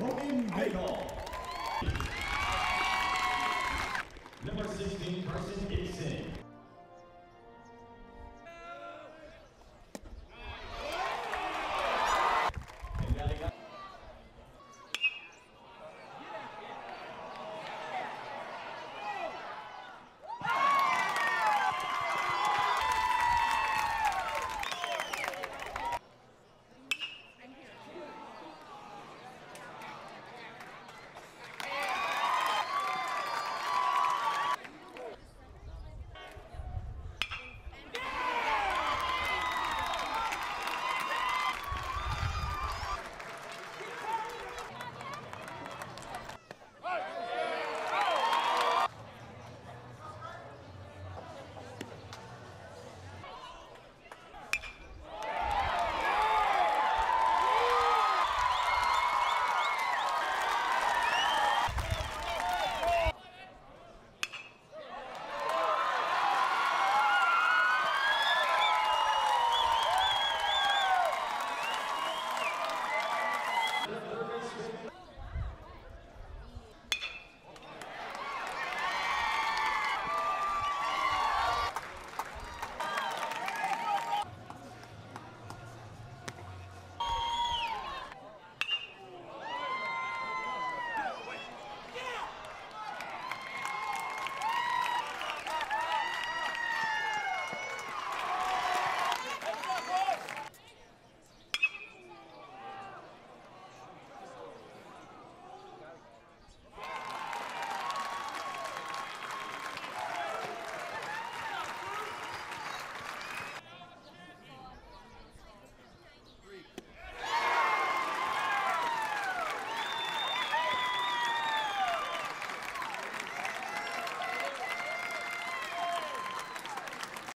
Moin Begal. Number 16, Carson Gibson.